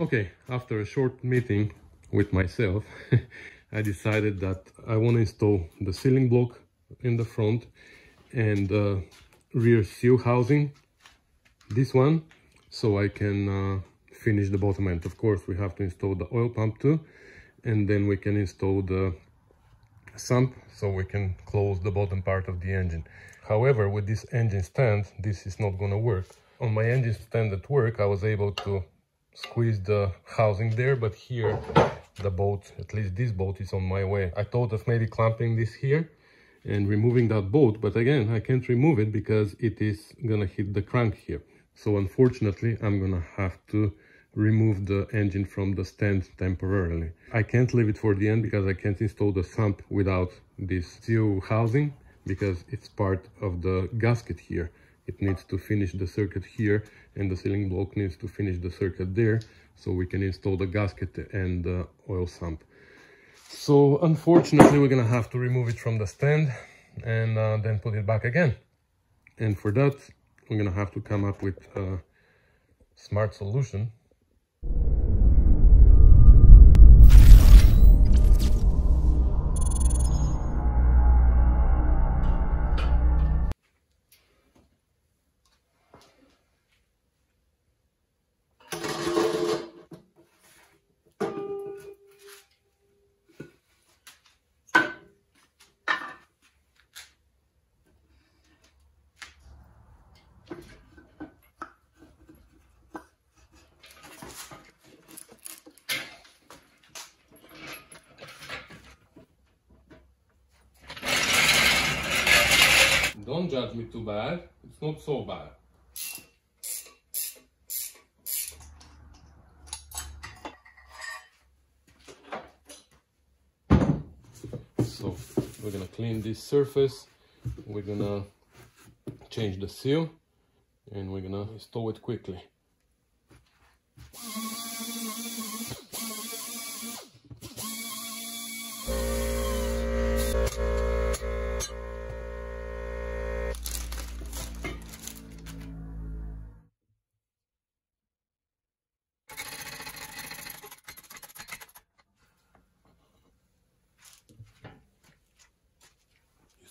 Okay, after a short meeting with myself, I decided that I want to install the sealing block in the front and uh, rear seal housing, this one, so I can uh, finish the bottom end. Of course, we have to install the oil pump too, and then we can install the sump so we can close the bottom part of the engine. However, with this engine stand, this is not gonna work. On my engine stand at work, I was able to squeeze the housing there, but here the bolt, at least this bolt is on my way. I thought of maybe clamping this here and removing that bolt, but again, I can't remove it because it is gonna hit the crank here. So unfortunately, I'm gonna have to remove the engine from the stand temporarily. I can't leave it for the end because I can't install the sump without this steel housing because it's part of the gasket here. It needs to finish the circuit here and the sealing block needs to finish the circuit there so we can install the gasket and the oil sump. So unfortunately we're gonna have to remove it from the stand and uh, then put it back again. And for that we're gonna have to come up with a smart solution Don't judge me too bad. It's not so bad. So we're gonna clean this surface. We're gonna change the seal and we're gonna install it quickly.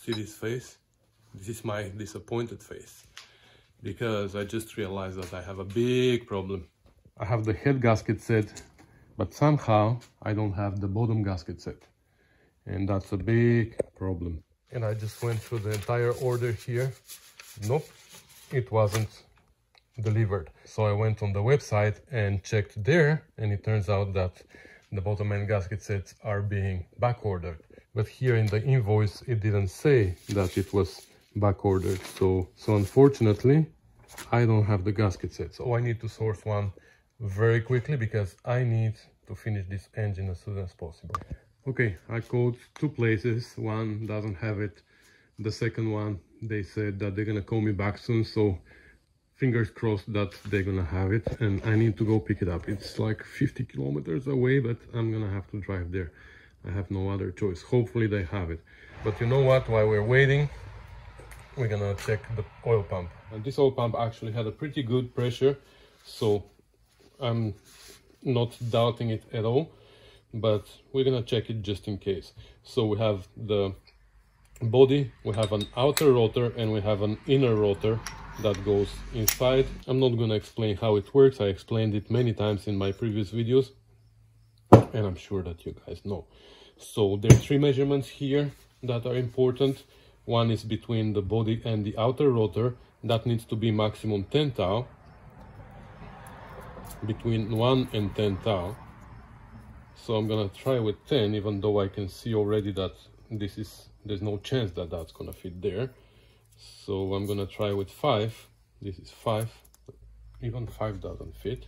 See this face? This is my disappointed face because I just realized that I have a big problem. I have the head gasket set, but somehow I don't have the bottom gasket set. And that's a big problem. And I just went through the entire order here. Nope, it wasn't delivered. So I went on the website and checked there and it turns out that the bottom end gasket sets are being back ordered but here in the invoice it didn't say that it was back ordered so so unfortunately i don't have the gasket set. So i need to source one very quickly because i need to finish this engine as soon as possible. Okay i called two places. One doesn't have it. The second one they said that they're gonna call me back soon. So fingers crossed that they're gonna have it and i need to go pick it up. It's like 50 kilometers away but i'm gonna have to drive there I have no other choice. Hopefully they have it. But you know what? While we're waiting, we're gonna check the oil pump. And this oil pump actually had a pretty good pressure, so I'm not doubting it at all. But we're gonna check it just in case. So we have the body, we have an outer rotor, and we have an inner rotor that goes inside. I'm not gonna explain how it works. I explained it many times in my previous videos and I'm sure that you guys know. So there are three measurements here that are important. One is between the body and the outer rotor. That needs to be maximum 10 thou. Between 1 and 10 thou. So I'm gonna try with 10, even though I can see already that this is there's no chance that that's gonna fit there. So I'm gonna try with 5. This is 5. Even 5 doesn't fit.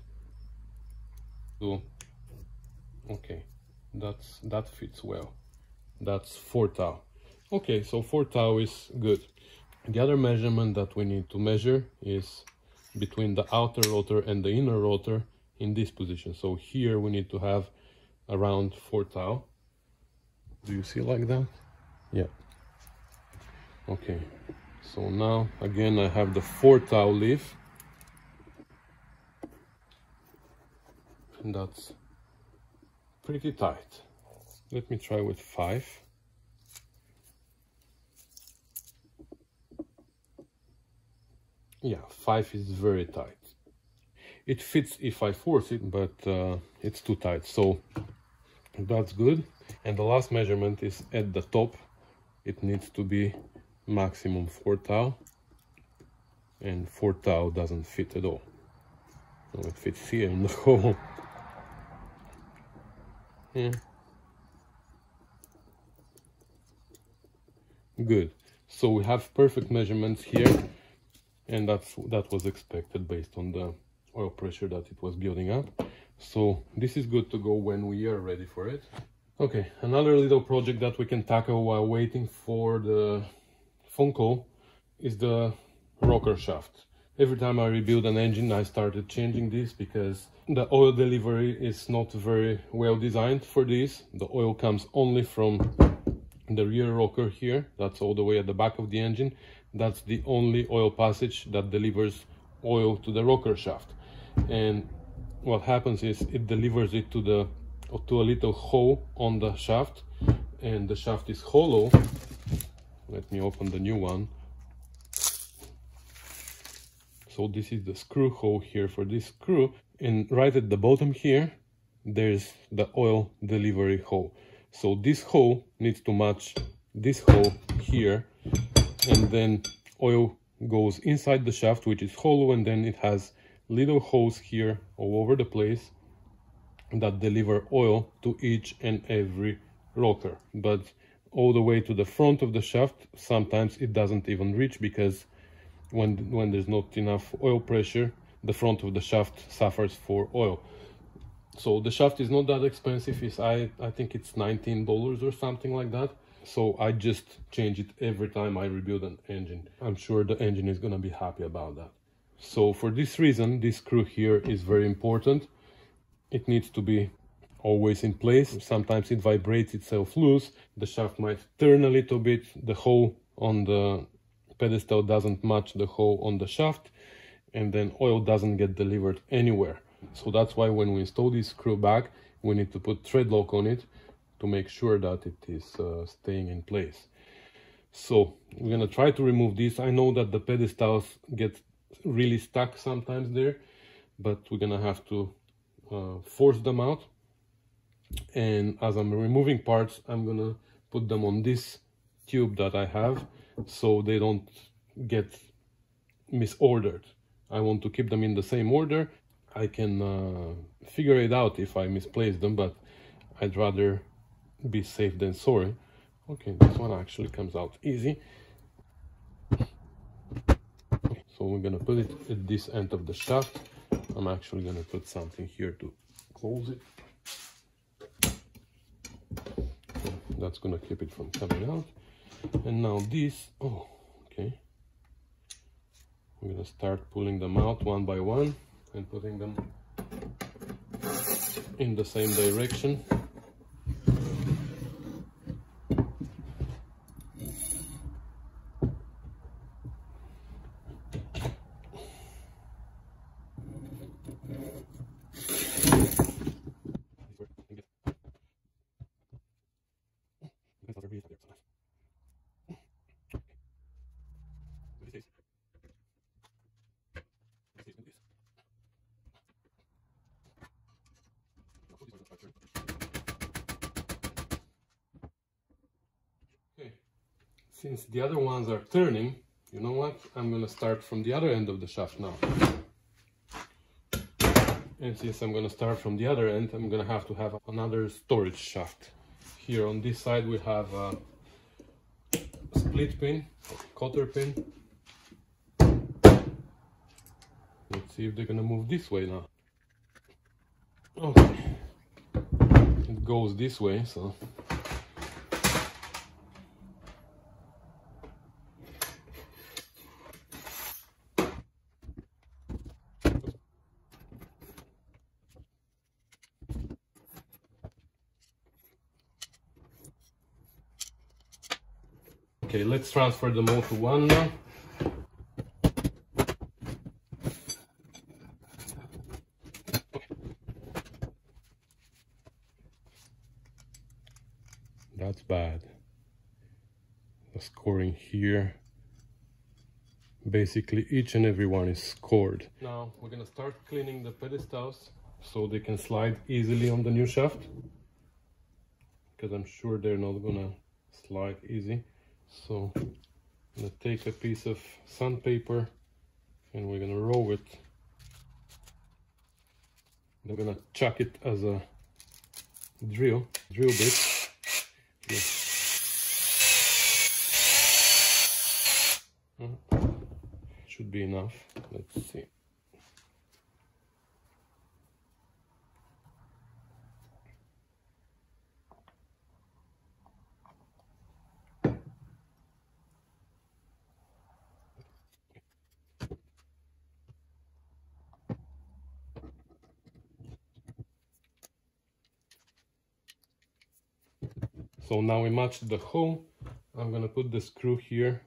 So okay that's that fits well. That's 4 thou. Okay so 4 thou is good. The other measurement that we need to measure is between the outer rotor and the inner rotor in this position. So here we need to have around 4 thou. Do you see like that? Yeah. Okay so now again i have the 4 thou leaf. And that's pretty tight. Let me try with five. Yeah, five is very tight. It fits if I force it, but uh, it's too tight, so that's good. And the last measurement is at the top. It needs to be maximum 4 thou, and 4 thou doesn't fit at all. So it fits here in the hole. Yeah. Good. So we have perfect measurements here and that's that was expected based on the oil pressure that it was building up. So this is good to go when we are ready for it. Okay, another little project that we can tackle while waiting for the phone call is the rocker shaft. Every time I rebuild an engine, I started changing this because the oil delivery is not very well designed for this. The oil comes only from the rear rocker here. That's all the way at the back of the engine. That's the only oil passage that delivers oil to the rocker shaft. And what happens is it delivers it to the to a little hole on the shaft and the shaft is hollow. Let me open the new one so this is the screw hole here for this screw. And right at the bottom here there's the oil delivery hole. So this hole needs to match this hole here. And then oil goes inside the shaft which is hollow and then it has little holes here all over the place that deliver oil to each and every rocker. But all the way to the front of the shaft sometimes it doesn't even reach because when when there's not enough oil pressure the front of the shaft suffers for oil. So the shaft is not that expensive. It's i i think it's 19 dollars or something like that. So i just change it every time i rebuild an engine. I'm sure the engine is going to be happy about that. So for this reason this screw here is very important. It needs to be always in place. Sometimes it vibrates itself loose. The shaft might turn a little bit. The hole on the pedestal doesn't match the hole on the shaft and then oil doesn't get delivered anywhere so that's why when we install this screw back, we need to put thread lock on it to make sure that it is uh, staying in place. So we're gonna try to remove this. I know that the pedestals get really stuck sometimes there, but we're gonna have to uh, force them out. And as I'm removing parts, I'm gonna put them on this tube that I have so they don't get misordered. I want to keep them in the same order I can uh, figure it out if I misplace them, but I'd rather be safe than sorry. Okay, this one actually comes out easy. So we're gonna put it at this end of the shaft. I'm actually gonna put something here to close it. That's gonna keep it from coming out. And now this, oh, okay. I'm gonna start pulling them out one by one and putting them in the same direction. Since the other ones are turning, you know what? I'm gonna start from the other end of the shaft now. And since I'm gonna start from the other end, I'm gonna have to have another storage shaft. Here on this side we have a split pin, cotter pin. Let's see if they're gonna move this way now. Okay. It goes this way, so let's transfer the motor to one now. That's bad. The scoring here. Basically each and every one is scored. Now we're gonna start cleaning the pedestals so they can slide easily on the new shaft because I'm sure they're not gonna slide easy. So I'm gonna take a piece of sandpaper and we're gonna roll it. I'm gonna chuck it as a drill, drill bit. Hmm. Should be enough. Let's see. So now we match the hole. I'm gonna put the screw here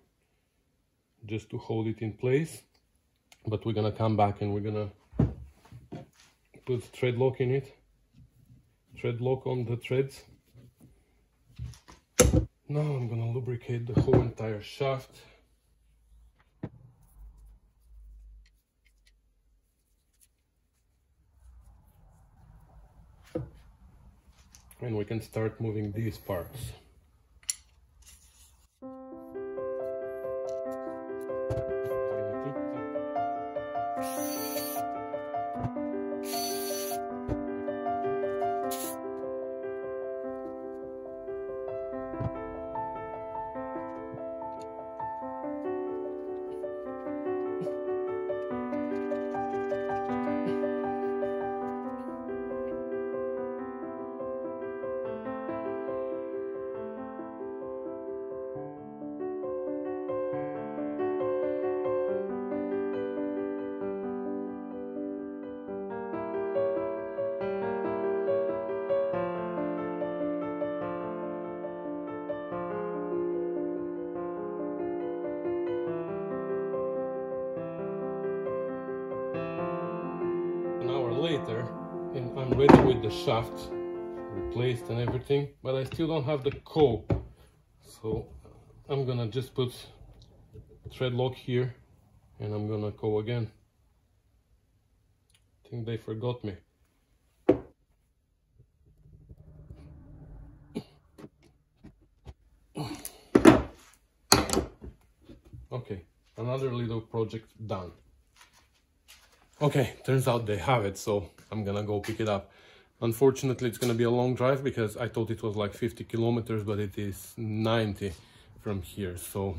just to hold it in place. But we're gonna come back and we're gonna put thread lock in it. Thread lock on the threads. Now I'm gonna lubricate the whole entire shaft. and we can start moving these parts. Shaft replaced and everything but I still don't have the cowl so I'm gonna just put thread lock here and I'm gonna go again. I think they forgot me. Okay another little project done. Okay, turns out they have it, so I'm gonna go pick it up. Unfortunately, it's gonna be a long drive because I thought it was like 50 kilometers, but it is 90 from here. So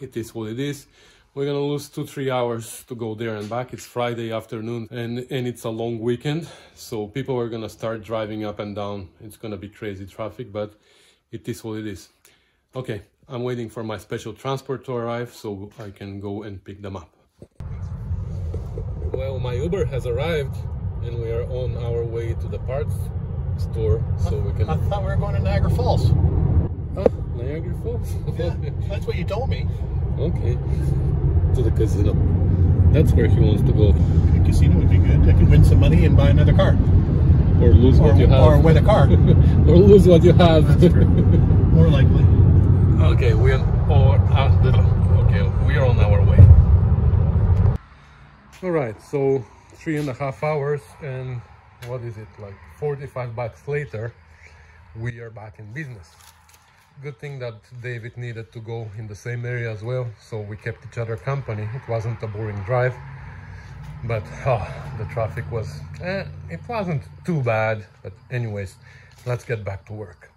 it is what it is. We're gonna lose two, three hours to go there and back. It's Friday afternoon and, and it's a long weekend. So people are gonna start driving up and down. It's gonna be crazy traffic, but it is what it is. Okay, I'm waiting for my special transport to arrive so I can go and pick them up. Well, my Uber has arrived and we are on our way to the parts store so we can... I thought we were going to Niagara Falls. Oh, Niagara Falls? Yeah, that's what you told me. Okay. To the casino. That's where he wants to go. The casino would be good. I can win some money and buy another car. Or lose or, what you have. Or win a car. or lose what you have. More likely. Okay, we are, or, uh, okay, we are on our way. All right, so three and a half hours and what is it, like 45 bucks later, we are back in business. Good thing that David needed to go in the same area as well, so we kept each other company. It wasn't a boring drive, but oh, the traffic was, eh, it wasn't too bad. But anyways, let's get back to work.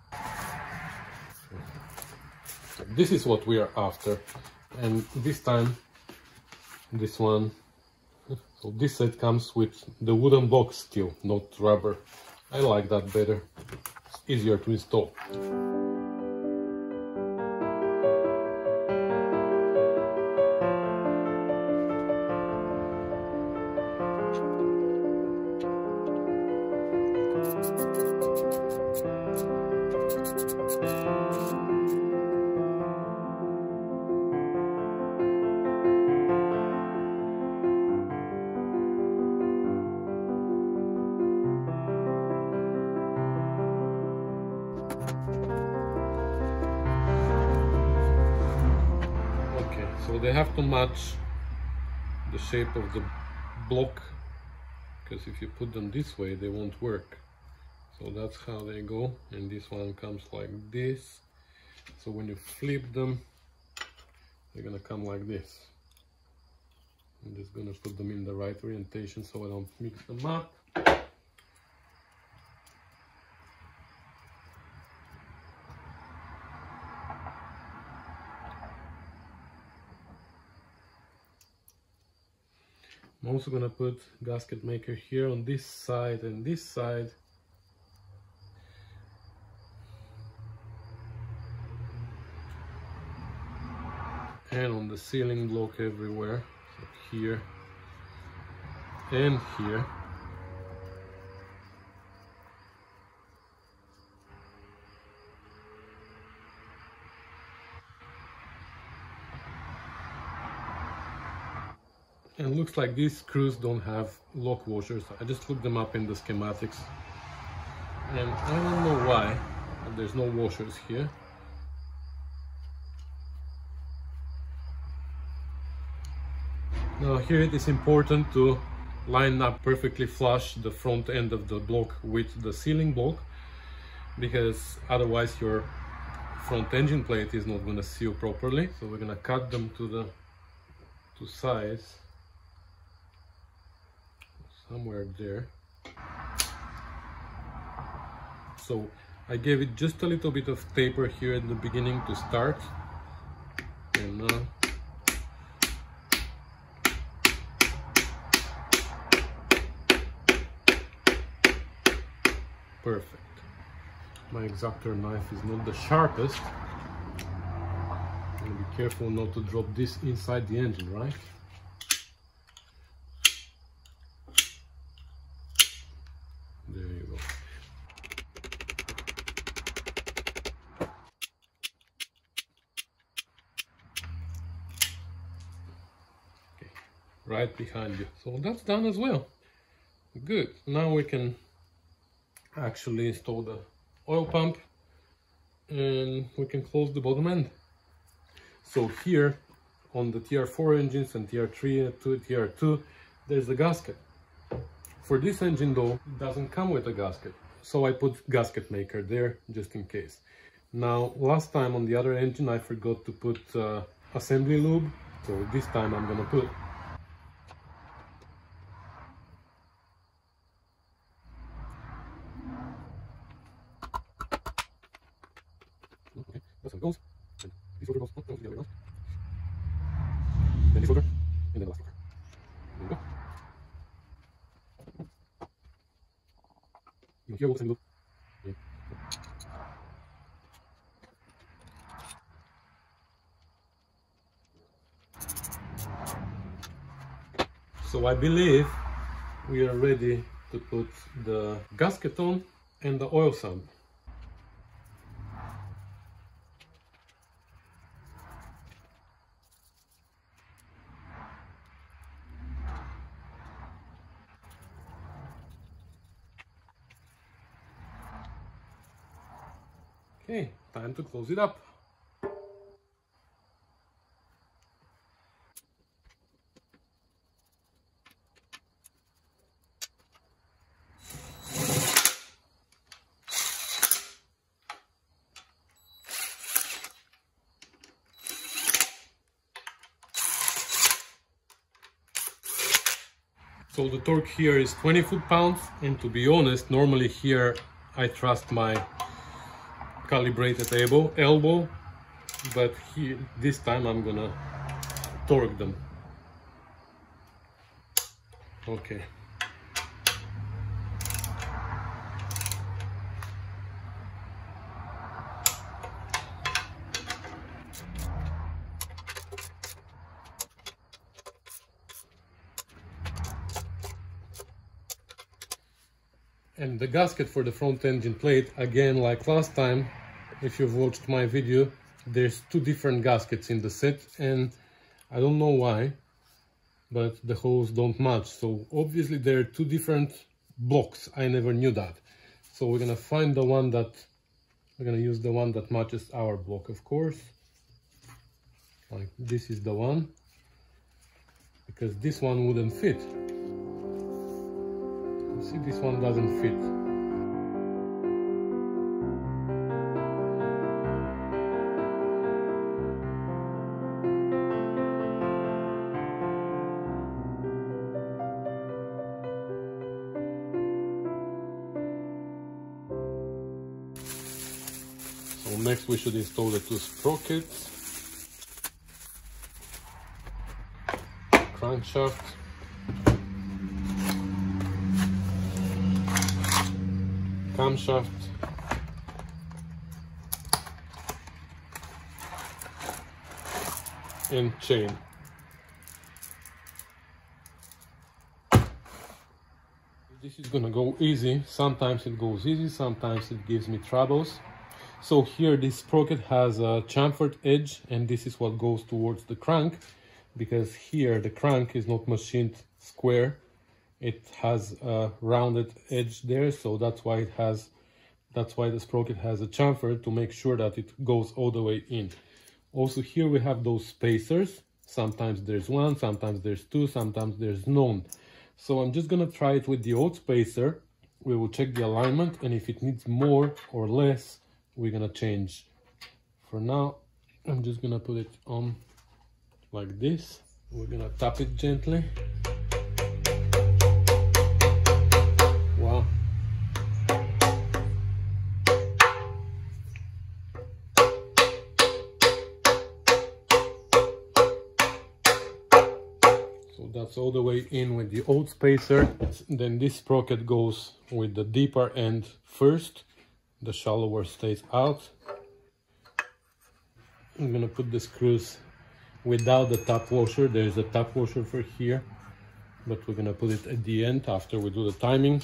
This is what we are after. And this time, this one so this set comes with the wooden box still, not rubber. I like that better. It's easier to install. Have to match the shape of the block because if you put them this way they won't work. So that's how they go and this one comes like this. So when you flip them they're gonna come like this. I'm just gonna put them in the right orientation so I don't mix them up I'm also gonna put gasket maker here on this side and this side. And on the sealing block everywhere. So here and here and looks like these screws don't have lock washers. I just looked them up in the schematics. And I don't know why there's no washers here. Now here it is important to line up perfectly flush the front end of the block with the sealing block because otherwise your front engine plate is not going to seal properly. So we're going to cut them to the to size somewhere there. So I gave it just a little bit of taper here at the beginning to start. And now perfect. My X-Acto knife is not the sharpest. Be careful not to drop this inside the engine right right behind you. So that's done as well. Good. Now we can actually install the oil pump and we can close the bottom end. So here on the TR4 engines and TR3 to TR2, there's a gasket. For this engine though, it doesn't come with a gasket. So I put gasket maker there just in case. Now, last time on the other engine, I forgot to put uh, assembly lube. So this time I'm gonna put It goes. And goes the way Then order, and then the last order. There we go. You what I'm yeah. So I believe we are ready to put the gasket on and the oil sump. Okay, time to close it up. So the torque here is 20 foot-pounds and to be honest, normally here I trust my calibrated elbow, elbow but here this time I'm gonna torque them. Okay and the gasket for the front engine plate again like last time if you've watched my video there's two different gaskets in the set and I don't know why but the holes don't match. So obviously there are two different blocks. I never knew that. So we're gonna find the one that we're gonna use the one that matches our block of course. Like this is the one because this one wouldn't fit see this one doesn't fit. So next we should install the two sprockets, crankshaft, camshaft, and chain. This is gonna go easy. Sometimes it goes easy, sometimes it gives me troubles. So here this sprocket has a chamfered edge and this is what goes towards the crank because here the crank is not machined square. It has a rounded edge there so that's why it has that's why the sprocket has a chamfer to make sure that it goes all the way in. Also here we have those spacers. Sometimes there's one, sometimes there's two, sometimes there's none. So I'm just gonna try it with the old spacer. We will check the alignment and if it needs more or less, we're gonna change for now i'm just gonna put it on like this we're gonna tap it gently all the way in with the old spacer then this sprocket goes with the deeper end first the shallower stays out. I'm gonna put the screws without the top washer. There's a top washer for here, but we're gonna put it at the end after we do the timing.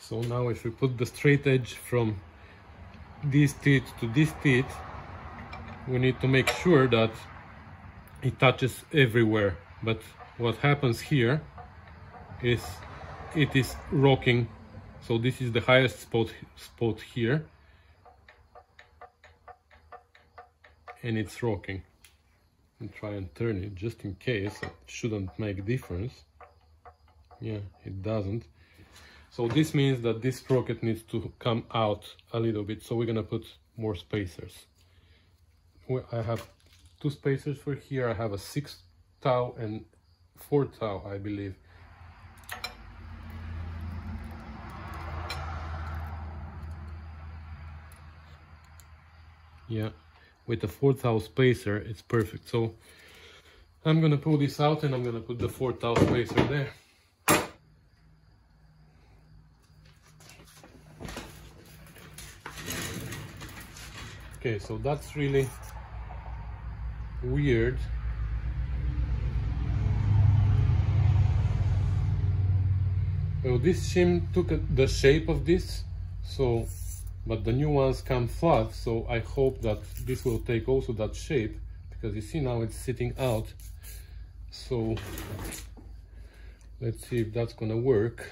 So now if we put the straight edge from this teeth to this teeth, we need to make sure that it touches everywhere. But what happens here is it is rocking. So this is the highest spot spot here. And it's rocking. And try and turn it just in case. It shouldn't make difference. Yeah it doesn't. So this means that this sprocket needs to come out a little bit. So we're gonna put more spacers I have two spacers for here. I have a six thou and four thou I believe. Yeah with the 4 thou spacer it's perfect. So I'm gonna pull this out and I'm gonna put the 4 thou spacer there. Okay so that's really weird. Well this shim took the shape of this so but the new ones come flat so I hope that this will take also that shape because you see now it's sitting out. So let's see if that's gonna work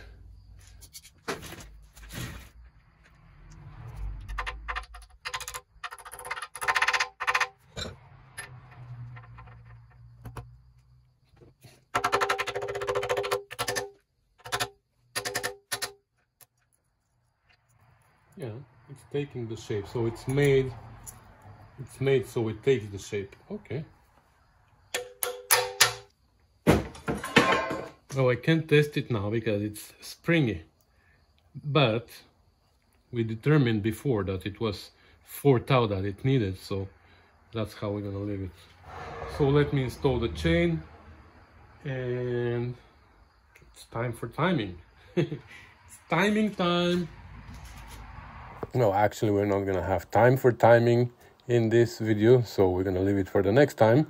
taking the shape. So it's made it's made so it takes the shape. Okay. Well I can't test it now because it's springy. But we determined before that it was 4 thou that it needed so that's how we're gonna leave it. So let me install the chain and it's time for timing. It's timing time no actually we're not gonna have time for timing in this video so we're gonna leave it for the next time.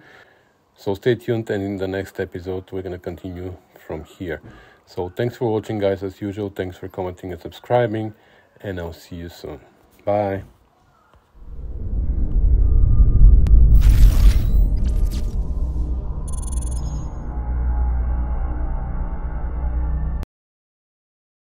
So stay tuned and in the next episode we're gonna continue from here. So thanks for watching guys as usual. Thanks for commenting and subscribing and i'll see you soon. Bye